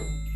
Mm-hmm.